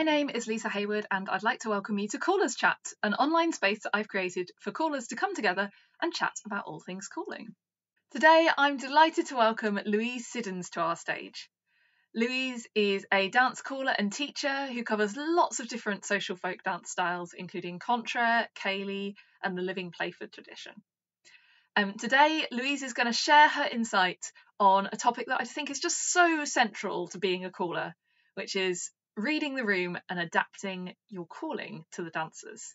My name is Lisa Heywood, and I'd like to welcome you to Callers Chat, an online space that I've created for callers to come together and chat about all things calling. Today, I'm delighted to welcome Louise Siddons to our stage. Louise is a dance caller and teacher who covers lots of different social folk dance styles, including contra, ceilidh, and the living Playford tradition. Um, today, Louise is going to share her insight on a topic that I think is just so central to being a caller, which is reading the room and adapting your calling to the dancers.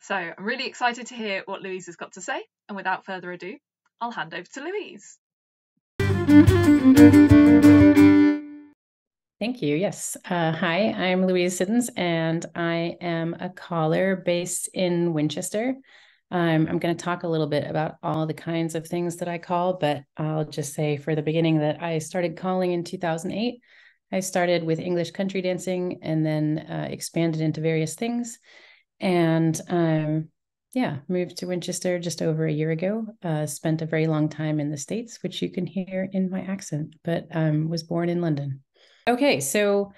So I'm really excited to hear what Louise has got to say, and without further ado, I'll hand over to Louise. Thank you. Yes. Uh, hi, I'm Louise Siddons, and I am a caller based in Winchester. Um, I'm going to talk a little bit about all the kinds of things that I call, but I'll just say for the beginning that I started calling in 2008. I started with English country dancing and then uh, expanded into various things. And um, yeah, moved to Winchester just over a year ago. Uh, spent a very long time in the States, which you can hear in my accent, but um, was born in London. Okay, so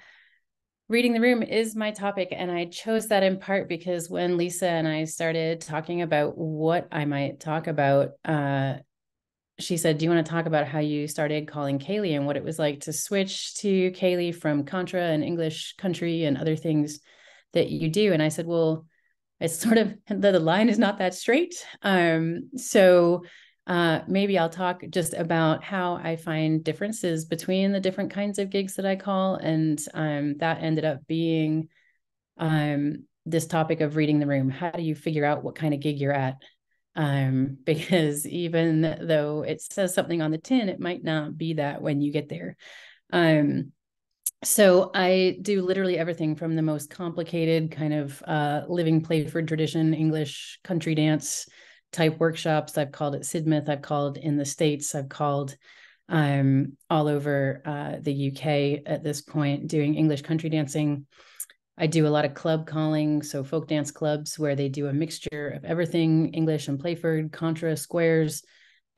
reading the room is my topic, and I chose that in part because when Lisa and I started talking about what I might talk about, uh, she said, Do you want to talk about how you started calling Ceilidh and what it was like to switch to Ceilidh from Contra and English country and other things that you do? And I said, Well, it's sort of the, the line is not that straight. Um, so uh, maybe I'll talk just about how I find differences between the different kinds of gigs that I call. And um, that ended up being um, this topic of reading the room. How do you figure out what kind of gig you're at? Um, because even though it says something on the tin, it might not be that when you get there. Um, so I do literally everything from the most complicated kind of uh, living Playford tradition English country dance type workshops. I've called it Sidmouth. I've called in the States. I've called um, all over uh, the UK at this point doing English country dancing. I do a lot of club calling, so folk dance clubs where they do a mixture of everything English and Playford, contra, squares,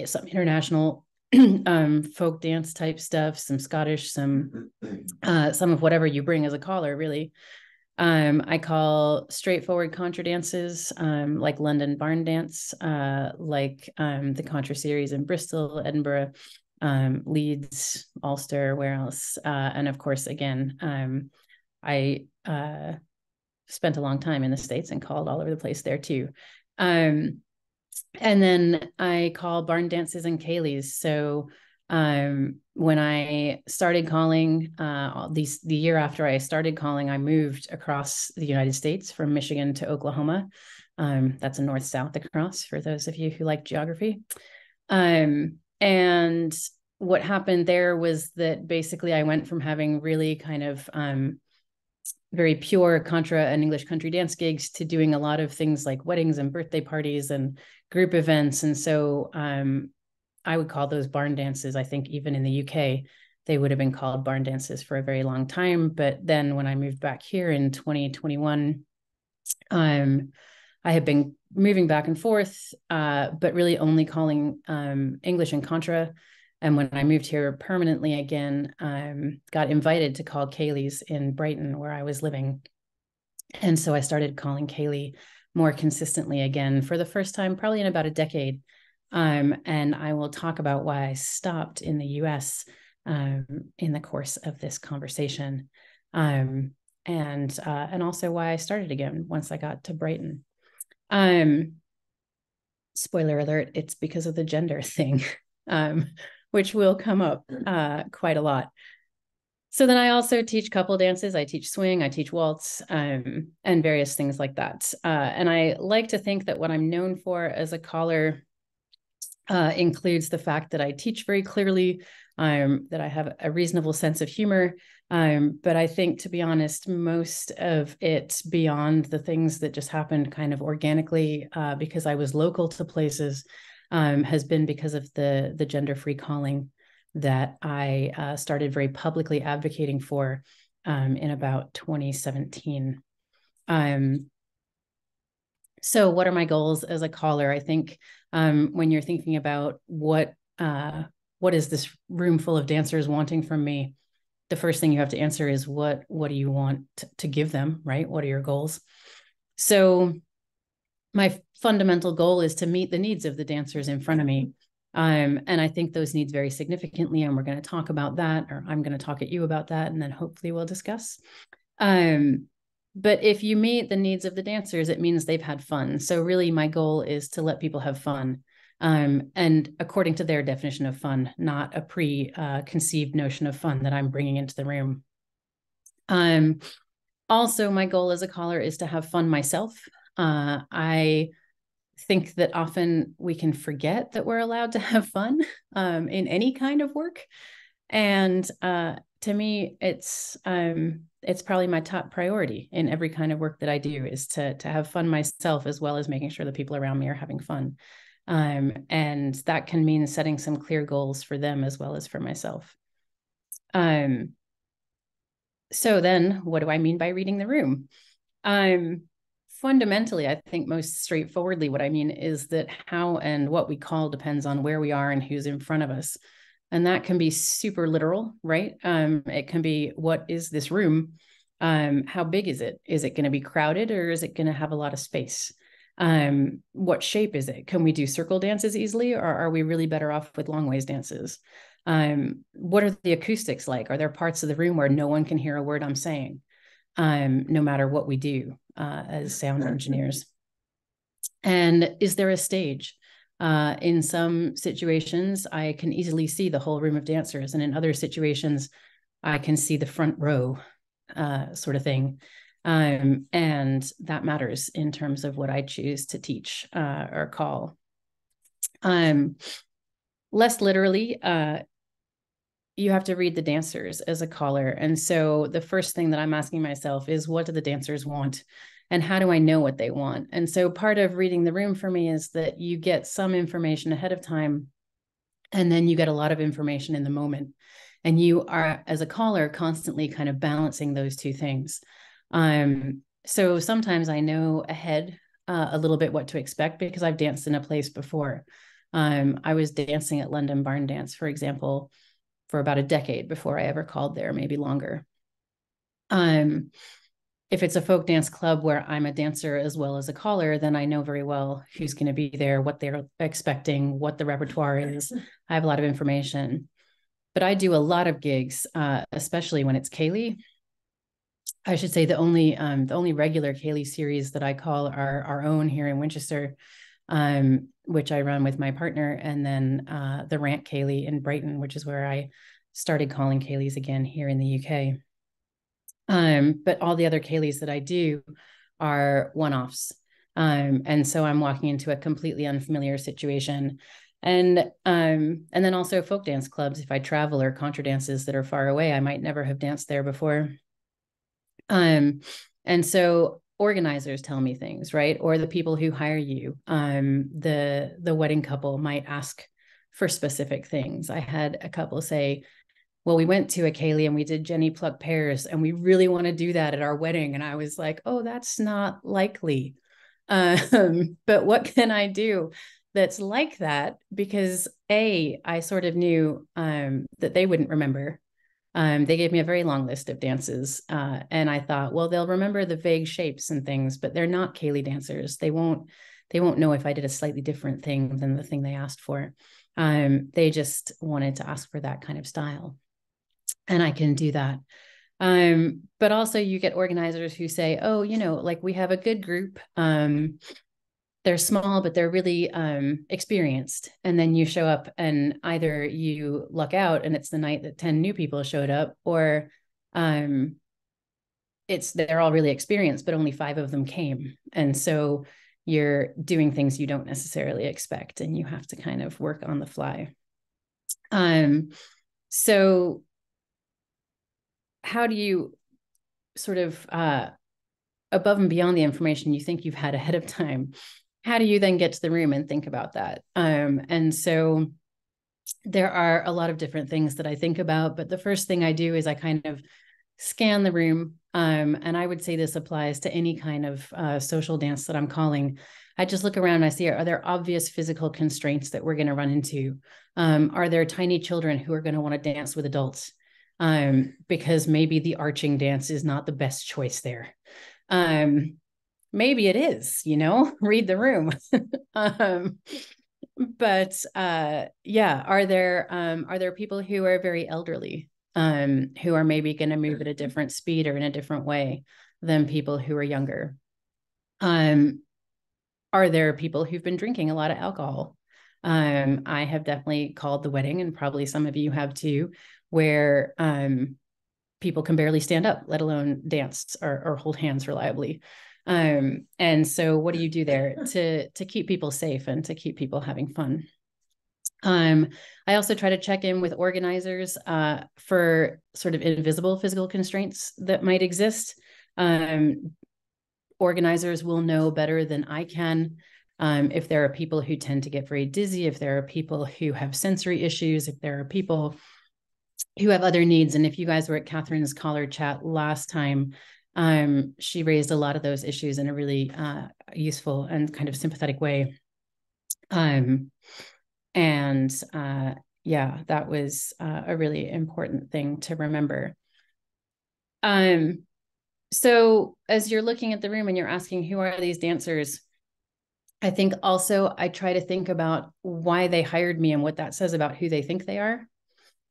some international um, folk dance type stuff, some Scottish, some uh, some of whatever you bring as a caller, really. Um, I call straightforward contra dances, um, like London Barn Dance, uh, like um, the Contra series in Bristol, Edinburgh, um, Leeds, Ulster, where else? Uh, and of course, again, um, I uh, spent a long time in the States and called all over the place there too. Um, and then I call barn dances and ceilidhs. So um, when I started calling, uh, these the year after I started calling, I moved across the United States from Michigan to Oklahoma. Um, that's a north south across for those of you who like geography. Um, and what happened there was that basically I went from having really kind of um, very pure contra and English country dance gigs to doing a lot of things like weddings and birthday parties and group events. And so um, I would call those barn dances. I think even in the UK, they would have been called barn dances for a very long time. But then when I moved back here in 2021, um, I have been moving back and forth, uh, but really only calling um, English and Contra. And when I moved here permanently again, um, got invited to call Ceilidhs in Brighton, where I was living. And so I started calling Ceilidh more consistently again for the first time, probably in about a decade. Um, and I will talk about why I stopped in the US um, in the course of this conversation. Um, and uh, and also why I started again once I got to Brighton. Um, spoiler alert, it's because of the gender thing, um, which will come up uh, quite a lot. So then I also teach couple dances. I teach swing, I teach waltz, um, and various things like that. Uh, and I like to think that what I'm known for as a caller uh, includes the fact that I teach very clearly, um, that I have a reasonable sense of humor. Um, but I think, to be honest, most of it beyond the things that just happened kind of organically uh, because I was local to places um, has been because of the the gender free calling that I uh, started very publicly advocating for um, in about 2017. Um, so, what are my goals as a caller? I think um, when you're thinking about what uh, what is this room full of dancers wanting from me, the first thing you have to answer is what what do you want to give them, right? What are your goals? So my fundamental goal is to meet the needs of the dancers in front of me. Um, and I think those needs vary significantly, and we're going to talk about that, or I'm going to talk at you about that, and then hopefully we'll discuss. Um, but if you meet the needs of the dancers, it means they've had fun. So really, my goal is to let people have fun, um, and according to their definition of fun, not a pre-conceived notion of fun that I'm bringing into the room. Um, also, my goal as a caller is to have fun myself. Uh, I think that often we can forget that we're allowed to have fun um, in any kind of work. And uh, to me, it's um, it's probably my top priority in every kind of work that I do is to to have fun myself as well as making sure the people around me are having fun. Um, and that can mean setting some clear goals for them as well as for myself. Um, so then, what do I mean by reading the room? Um, fundamentally, I think most straightforwardly, what I mean is that how and what we call depends on where we are and who's in front of us. And that can be super literal, right? Um, it can be what is this room? Um, how big is it? Is it going to be crowded or is it going to have a lot of space? Um, what shape is it? Can we do circle dances easily or are we really better off with long ways dances? Um, what are the acoustics like? Are there parts of the room where no one can hear a word I'm saying? Um, no matter what we do uh, as sound engineers. And is there a stage? Uh, in some situations, I can easily see the whole room of dancers, and in other situations, I can see the front row, uh, sort of thing. Um, and that matters in terms of what I choose to teach uh, or call. Um, less literally, uh, you have to read the dancers as a caller. And so the first thing that I'm asking myself is what do the dancers want? And how do I know what they want? And so part of reading the room for me is that you get some information ahead of time and then you get a lot of information in the moment. And you are, as a caller, constantly kind of balancing those two things. Um, so sometimes I know ahead uh, a little bit what to expect because I've danced in a place before. Um, I was dancing at London Barn Dance, for example, for about a decade before I ever called there, maybe longer. Um, if it's a folk dance club where I'm a dancer as well as a caller, then I know very well who's going to be there, what they're expecting, what the repertoire is. I have a lot of information. But I do a lot of gigs, uh, especially when it's Ceilidh. I should say the only um, the only regular Ceilidh series that I call are our own here in Winchester, um, which I run with my partner, and then uh, the Rant Ceilidh in Brighton, which is where I started calling Ceilidhs again here in the UK. Um, but all the other Ceilidhs that I do are one-offs. Um, and so I'm walking into a completely unfamiliar situation. And um, and then also folk dance clubs. If I travel or contra dances that are far away, I might never have danced there before. Um, and so organizers tell me things right? Or the people who hire you. Um the the wedding couple might ask for specific things. I had a couple say well we went to a Ceilidh and we did Jenny Pluck Pears and we really want to do that at our wedding. And i was like oh that's not likely. Um but what can i do that's like that? Because a i sort of knew um that they wouldn't remember um, they gave me a very long list of dances. Uh, and I thought, well, they'll remember the vague shapes and things, but they're not Ceilidh dancers. They won't, they won't know if I did a slightly different thing than the thing they asked for. Um, they just wanted to ask for that kind of style. And I can do that. Um, but also you get organizers who say, oh, you know, like we have a good group. Um, they're small but they're really um, experienced. And then you show up and either you luck out and it's the night that 10 new people showed up or um, it's they're all really experienced but only five of them came. And so you're doing things you don't necessarily expect and you have to kind of work on the fly. Um so how do you sort of uh above and beyond the information you think you've had ahead of time how do you then get to the room and think about that? Um, and so there are a lot of different things that I think about, but the first thing I do is I kind of scan the room. Um, and I would say this applies to any kind of uh, social dance that I'm calling. I just look around and I see are there obvious physical constraints that we're going to run into? Um, are there tiny children who are going to want to dance with adults? um, because maybe the arching dance is not the best choice there. Um, maybe it is, you know, read the room. um, but uh, yeah, are there um, are there people who are very elderly um, who are maybe going to move at a different speed or in a different way than people who are younger? Um, are there people who've been drinking a lot of alcohol? Um, I have definitely called the wedding, and probably some of you have too, where um, people can barely stand up, let alone dance or, or hold hands reliably. Um, and so, what do you do there to to keep people safe and to keep people having fun? Um, I also try to check in with organizers uh, for sort of invisible physical constraints that might exist. Um, organizers will know better than I can um, if there are people who tend to get very dizzy, if there are people who have sensory issues, if there are people who have other needs. And if you guys were at Catherine's caller chat last time, um, she raised a lot of those issues in a really uh, useful and kind of sympathetic way. Um, and uh, yeah, that was uh, a really important thing to remember. Um, so as you're looking at the room and you're asking who are these dancers, I think also I try to think about why they hired me and what that says about who they think they are,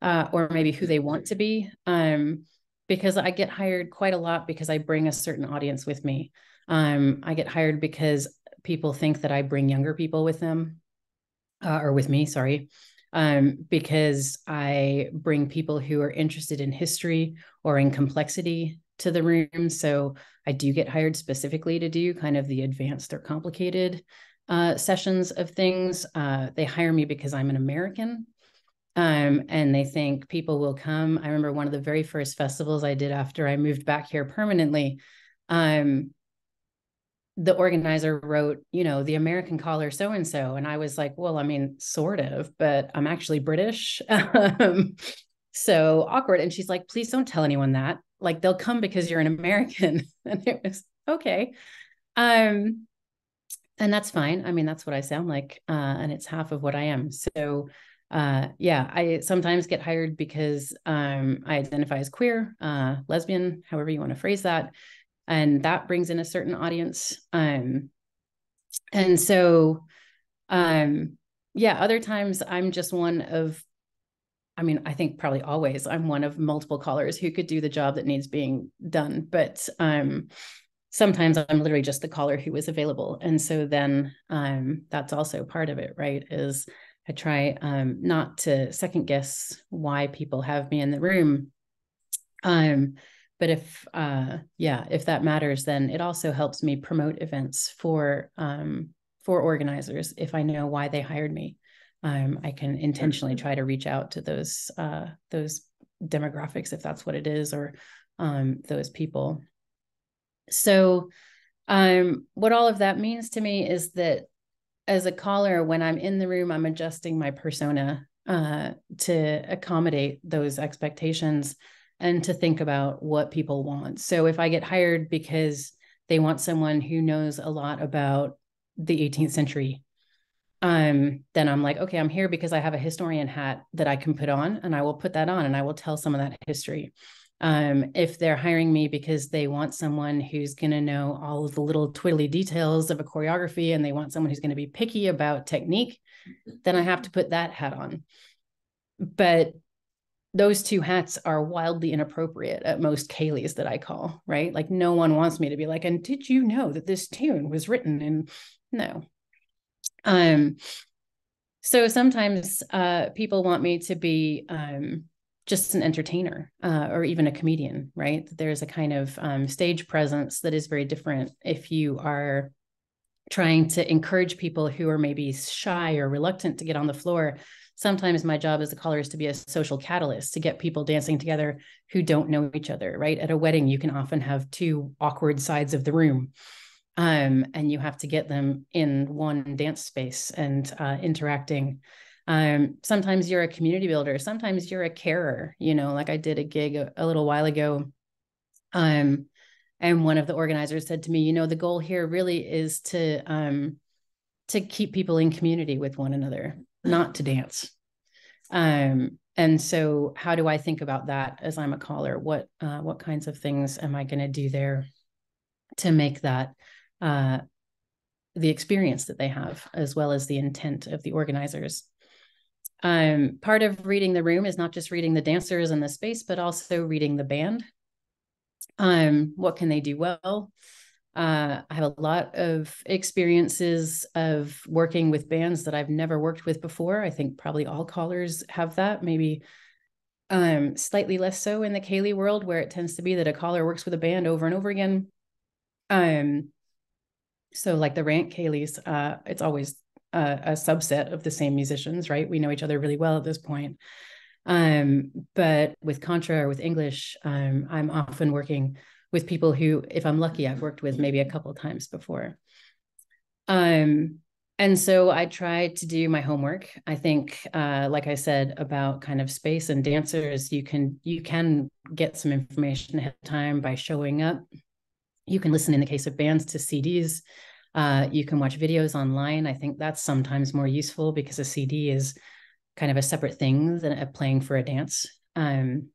uh, or maybe who they want to be. Um, because I get hired quite a lot because I bring a certain audience with me. Um, I get hired because people think that I bring younger people with them, uh, or with me, sorry, um, because I bring people who are interested in history or in complexity to the room. So I do get hired specifically to do kind of the advanced or complicated uh, sessions of things. Uh, they hire me because I'm an American. Um, and they think people will come. I remember one of the very first festivals I did after I moved back here permanently. Um, the organizer wrote, you know, the American caller so and so. And I was like, well, I mean, sort of, but I'm actually British. um, so awkward. And she's like, please don't tell anyone that like they'll come because you're an American. and it was okay. Um, and that's fine. I mean, that's what I sound like. Uh, and it's half of what I am. So uh, yeah, I sometimes get hired because um, I identify as queer, uh, lesbian, however you want to phrase that. And that brings in a certain audience. Um, and so um, yeah, other times I'm just one of I mean, I think probably always I'm one of multiple callers who could do the job that needs being done. But um, sometimes I'm literally just the caller who is available. And so then um, that's also part of it, right? Is I try um, not to second guess why people have me in the room. Um, but if uh, yeah, if that matters, then it also helps me promote events for um, for organizers if I know why they hired me um, I can intentionally try to reach out to those uh, those demographics if that's what it is, or um, those people. So, um, what all of that means to me is that as a caller, when I'm in the room, I'm adjusting my persona uh, to accommodate those expectations and to think about what people want. So, if I get hired because they want someone who knows a lot about the 18th century um, then I'm like, okay, I'm here because I have a historian hat that I can put on, and I will put that on and I will tell some of that history. Um, if they're hiring me because they want someone who's going to know all of the little twiddly details of a choreography and they want someone who's going to be picky about technique, then I have to put that hat on. But those two hats are wildly inappropriate at most ceilidhs that I call, right? Like no one wants me to be like, and did you know that this tune was written in no, um, so sometimes uh, people want me to be um, just an entertainer uh, or even a comedian, right? There's a kind of um, stage presence that is very different if you are trying to encourage people who are maybe shy or reluctant to get on the floor. Sometimes my job as a caller is to be a social catalyst to get people dancing together who don't know each other, right? At a wedding, you can often have two awkward sides of the room um, and you have to get them in one dance space and uh, interacting. Um, sometimes you're a community builder, sometimes you're a carer. You know, like I did a gig a, a little while ago, um, and one of the organizers said to me, "You know, the goal here really is to um, to keep people in community with one another, not to dance." Um, and so how do i think about that as i'm a caller what uh, what kinds of things am i going to do there to make that uh, the experience that they have as well as the intent of the organizers um, part of reading the room is not just reading the dancers and the space but also reading the band um, what can they do well uh, I have a lot of experiences of working with bands that I've never worked with before. I think probably all callers have that, maybe um, slightly less so in the Ceilidh world, where it tends to be that a caller works with a band over and over again. Um, so, like the Rant Ceilidhs, uh, it's always a, a subset of the same musicians, right? We know each other really well at this point. Um, but with Contra or with English, um, I'm often working with people who, if I'm lucky, I've worked with maybe a couple of times before. Um, and so I try to do my homework. I think, uh, like I said about kind of space and dancers, you can you can get some information ahead of time by showing up. You can listen in the case of bands to CDs. Uh, you can watch videos online. I think that's sometimes more useful because a CD is kind of a separate thing than a playing for a dance. Um,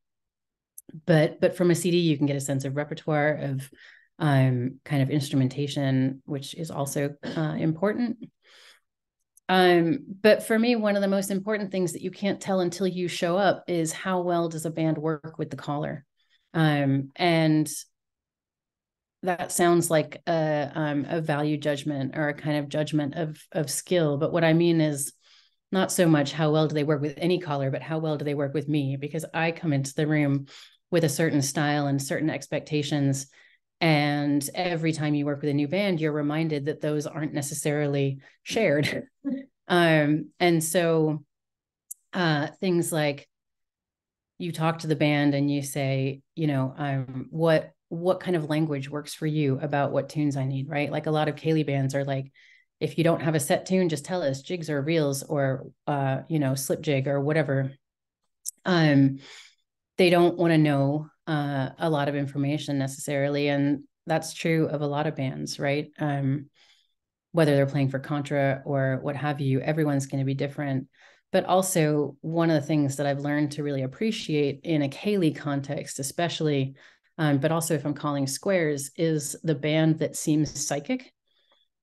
but but from a cd you can get a sense of repertoire of um, kind of instrumentation which is also uh, important um, but for me one of the most important things that you can't tell until you show up is how well does a band work with the caller um, and that sounds like a, um, a value judgment or a kind of judgment of of skill but what i mean is not so much how well do they work with any caller but how well do they work with me? Because i come into the room with a certain style and certain expectations and every time you work with a new band you're reminded that those aren't necessarily shared. Um, and so uh, things like you talk to the band and you say you know um, what what kind of language works for you about what tunes i need right? Like a lot of Ceilidh bands are like if you don't have a set tune just tell us jigs or reels or uh, you know slip jig or whatever. Um they don't want to know uh, a lot of information necessarily and that's true of a lot of bands right? Um, whether they're playing for contra or what have you everyone's going to be different. But also one of the things that i've learned to really appreciate in a Ceilidh context especially um, but also if i'm calling squares is the band that seems psychic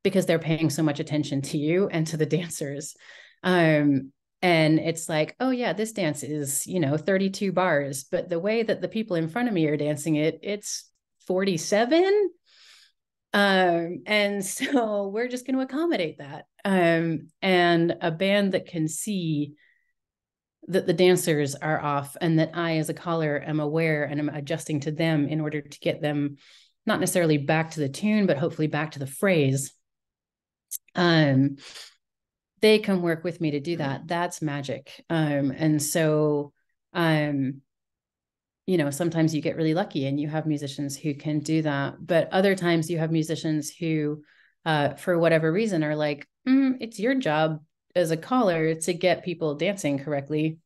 because they're paying so much attention to you and to the dancers. Um, and it's like oh yeah this dance is you know 32 bars but the way that the people in front of me are dancing it it's 47 um and so we're just going to accommodate that. Um and a band that can see that the dancers are off and that i as a caller am aware and i'm adjusting to them in order to get them not necessarily back to the tune but hopefully back to the phrase. Um they can work with me to do that. That's magic. Um and so um you know sometimes you get really lucky and you have musicians who can do that but other times you have musicians who uh for whatever reason are like mm, it's your job as a caller to get people dancing correctly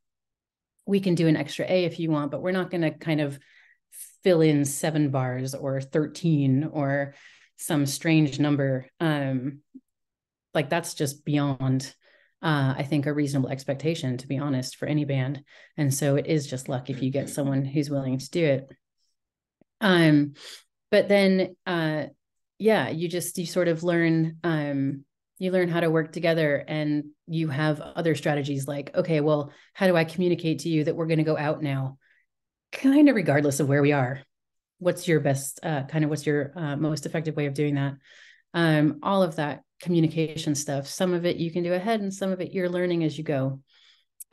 we can do an extra a if you want but we're not going to kind of fill in seven bars or 13 or some strange number um like that's just beyond uh, I think a reasonable expectation, to be honest, for any band. And so it is just luck if you get someone who's willing to do it. Um, but then, uh, yeah, you just you sort of learn um, you learn how to work together, and you have other strategies like, okay, well, how do I communicate to you that we're going to go out now, kind of regardless of where we are. What's your best uh, kind of what's your uh, most effective way of doing that? Um, all of that communication stuff. Some of it you can do ahead, and some of it you're learning as you go.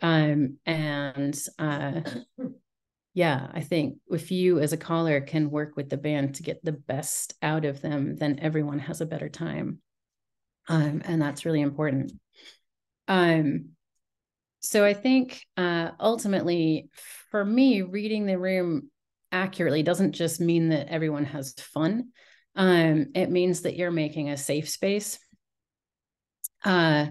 Um, and uh, yeah, I think if you as a caller can work with the band to get the best out of them, then everyone has a better time. Um, and that's really important. Um, so I think uh, ultimately, for me, reading the room accurately doesn't just mean that everyone has fun. Um, it means that you're making a safe space uh,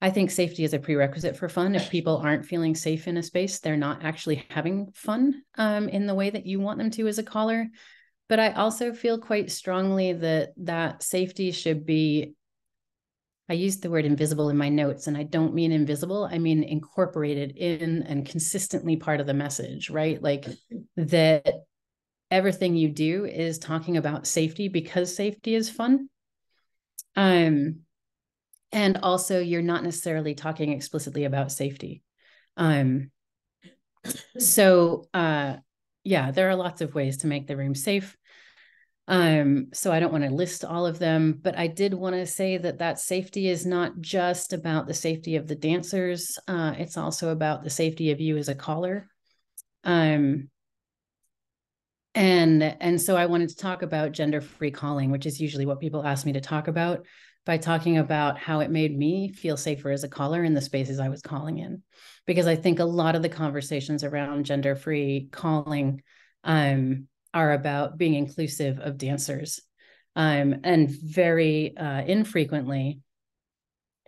I think safety is a prerequisite for fun. If people aren't feeling safe in a space, they're not actually having fun um, in the way that you want them to as a caller. But I also feel quite strongly that that safety should be I used the word invisible in my notes, and I don't mean invisible, I mean incorporated in and consistently part of the message, right? Like that everything you do is talking about safety because safety is fun. Um, and also you're not necessarily talking explicitly about safety. Um, so uh, yeah, there are lots of ways to make the room safe. Um, so I don't want to list all of them, but I did want to say that that safety is not just about the safety of the dancers. Uh, it's also about the safety of you as a caller. Um, and and so I wanted to talk about gender free calling, which is usually what people ask me to talk about by talking about how it made me feel safer as a caller in the spaces I was calling in. Because I think a lot of the conversations around gender free calling um, are about being inclusive of dancers. Um, and very uh, infrequently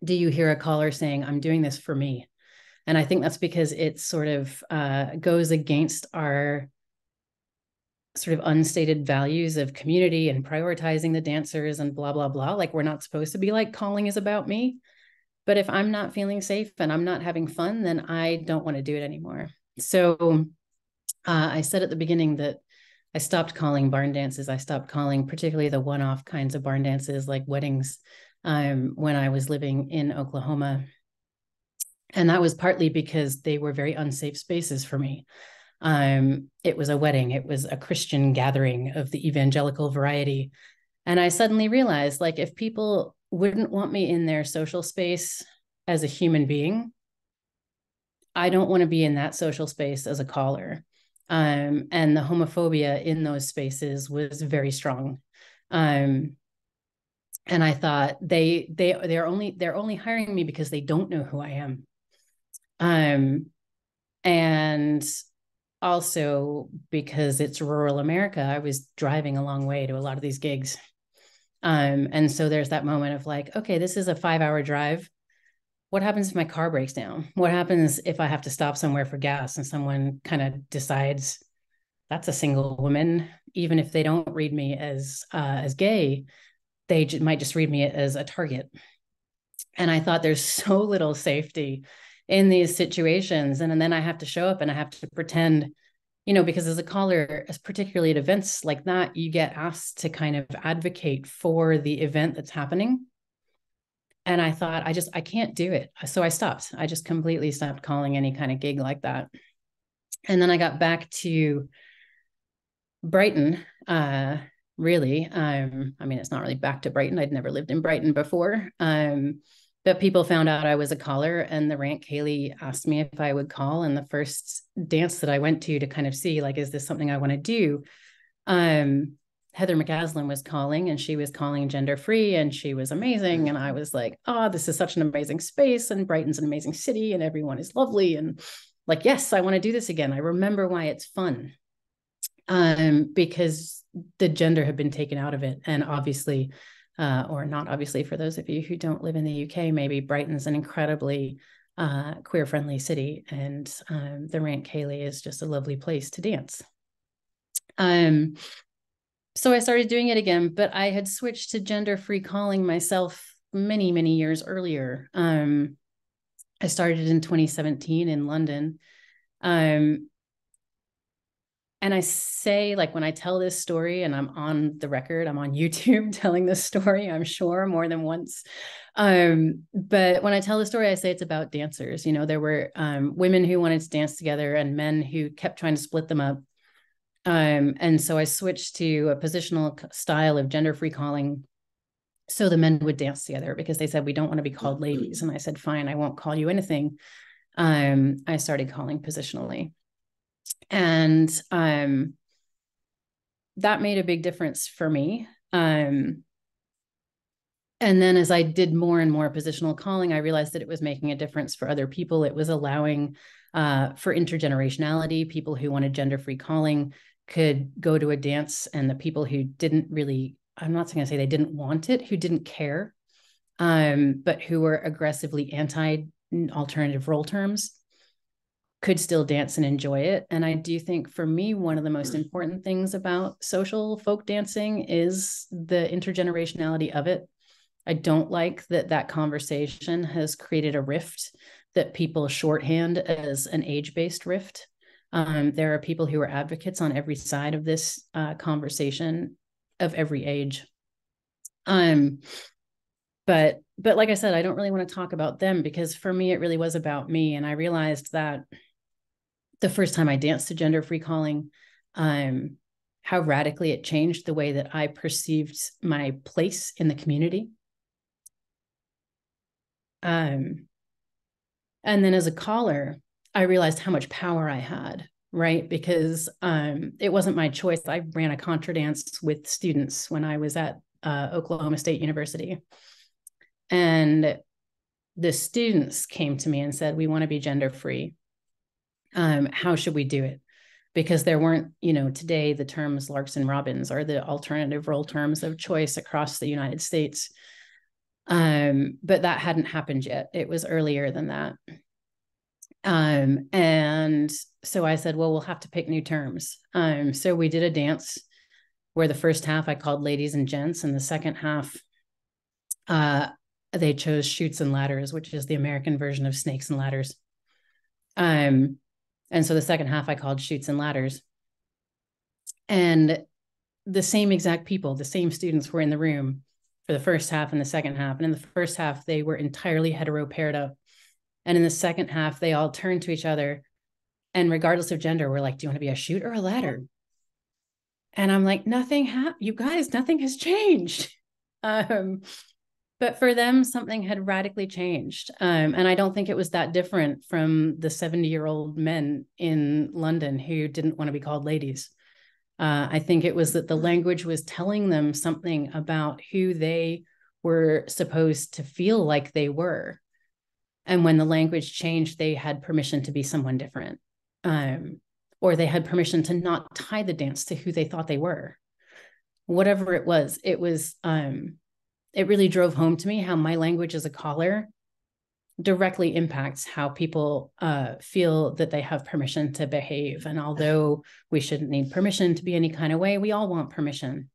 do you hear a caller saying, I'm doing this for me. And I think that's because it sort of uh, goes against our sort of unstated values of community and prioritizing the dancers and blah, blah, blah. Like we're not supposed to be like calling is about me. But if I'm not feeling safe and I'm not having fun, then I don't want to do it anymore. So uh, I said at the beginning that I stopped calling barn dances. I stopped calling particularly the one off kinds of barn dances like weddings um, when I was living in Oklahoma. And that was partly because they were very unsafe spaces for me. Um, it was a wedding, it was a Christian gathering of the evangelical variety. And I suddenly realized like, if people wouldn't want me in their social space as a human being, I don't want to be in that social space as a caller um, and the homophobia in those spaces was very strong. Um, and I thought they they they're only they're only hiring me because they don't know who I am. Um, and also because it's rural America, I was driving a long way to a lot of these gigs. Um, and so there's that moment of like, okay, this is a five hour drive what happens if my car breaks down? What happens if I have to stop somewhere for gas and someone kind of decides that's a single woman, even if they don't read me as uh, as gay, they j- might just read me as a target. And I thought there's so little safety in these situations, and, and then I have to show up and I have to pretend, you know, because as a caller, as particularly at events like that, you get asked to kind of advocate for the event that's happening and I thought, I just, I can't do it. So I stopped. I just completely stopped calling any kind of gig like that. And then I got back to Brighton, uh, really. Um, I mean, it's not really back to Brighton. I'd never lived in Brighton before. Um, but people found out I was a caller, and the Rant Ceilidh asked me if I would call. And the first dance that I went to to kind of see, like, is this something I want to do? Um, Heather McCaslin was calling and she was calling gender free and she was amazing. And I was like, oh, this is such an amazing space. And Brighton's an amazing city and everyone is lovely. And like, yes, I want to do this again. I remember why it's fun. Um, because the gender had been taken out of it. And obviously, uh, or not obviously, for those of you who don't live in the UK, maybe Brighton's an incredibly uh, queer friendly city. And um, the Rant Ceilidh is just a lovely place to dance. Um, so I started doing it again, but I had switched to gender free calling myself many, many years earlier. Um, I started in 2017 in London. Um, and I say, like, when I tell this story, and I'm on the record, I'm on YouTube telling this story, I'm sure more than once. Um, but when I tell the story, I say it's about dancers. You know, there were um, women who wanted to dance together and men who kept trying to split them up. Um, and so I switched to a positional style of gender free calling. So the men would dance together because they said, we don't want to be called ladies. And I said, fine, I won't call you anything. Um, I started calling positionally. And um, that made a big difference for me. Um, and then as I did more and more positional calling, I realized that it was making a difference for other people. It was allowing uh, for intergenerationality, people who wanted gender free calling could go to a dance and the people who didn't really i'm not going to say they didn't want it who didn't care um, but who were aggressively anti alternative role terms could still dance and enjoy it. And i do think for me one of the most important things about social folk dancing is the intergenerationality of it. I don't like that that conversation has created a rift that people shorthand as an age based rift. Um, there are people who are advocates on every side of this uh, conversation of every age. Um, but but like I said, I don't really want to talk about them because for me it really was about me, and I realized that the first time I danced to gender free calling, um, how radically it changed the way that I perceived my place in the community. Um, and then as a caller, I realized how much power I had, right? Because um, it wasn't my choice. I ran a contra dance with students when I was at uh, Oklahoma State University. And the students came to me and said, We want to be gender free. Um, how should we do it? Because there weren't, you know, today the terms Larks and Robins are the alternative role terms of choice across the United States. Um, but that hadn't happened yet. It was earlier than that. Um, and so I said, well, we'll have to pick new terms. Um, so we did a dance where the first half I called ladies and gents, and the second half uh, they chose chutes and ladders, which is the American version of snakes and ladders. Um, and so the second half I called chutes and ladders. And the same exact people, the same students were in the room for the first half and the second half. And in the first half, they were entirely hetero paired up. And in the second half, they all turned to each other. And regardless of gender, we're like, do you want to be a chute or a ladder? And I'm like, nothing, happened. you guys, nothing has changed. Um, but for them, something had radically changed. Um, and I don't think it was that different from the 70 year old men in London who didn't want to be called ladies. Uh, I think it was that the language was telling them something about who they were supposed to feel like they were. And when the language changed, they had permission to be someone different. Um, or they had permission to not tie the dance to who they thought they were. Whatever it was, it was um, it really drove home to me how my language as a caller directly impacts how people uh, feel that they have permission to behave. And although we shouldn't need permission to be any kind of way, we all want permission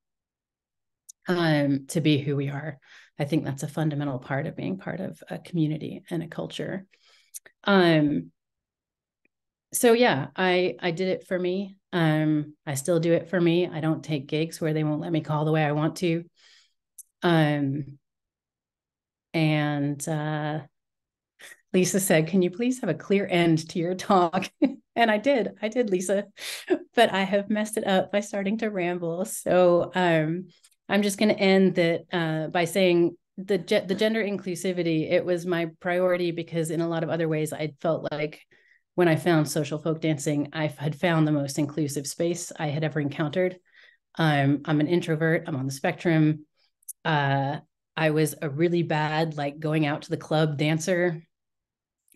um, to be who we are. I think that's a fundamental part of being part of a community and a culture. Um, so yeah, I I did it for me. Um, I still do it for me. I don't take gigs where they won't let me call the way I want to. Um, and uh, Lisa said, Can you please have a clear end to your talk? and I did. I did, Lisa. But I have messed it up by starting to ramble. So um, I'm just going to end that uh, by saying the ge- the gender inclusivity. It was my priority because in a lot of other ways, I felt like when I found social folk dancing, I had found the most inclusive space I had ever encountered. Um, I'm an introvert. I'm on the spectrum uh, I was a really bad, like going out to the club dancer.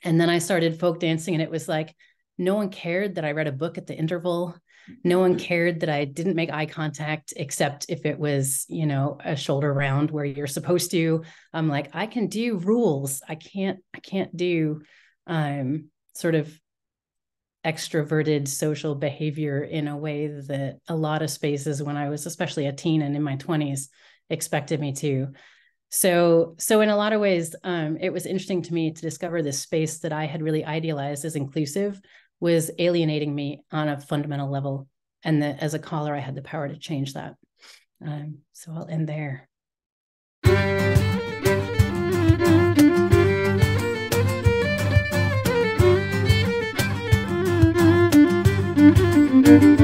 And then I started folk dancing, and it was like no one cared that I read a book at the interval. No one cared that I didn't make eye contact, except if it was, you know, a shoulder round where you're supposed to. I'm like, I can do rules. I can't, I can't do um, sort of extroverted social behavior in a way that a lot of spaces when I was especially a teen and in my 20s expected me to so so in a lot of ways um, it was interesting to me to discover this space that i had really idealized as inclusive was alienating me on a fundamental level and that as a caller i had the power to change that. Um, so i'll end there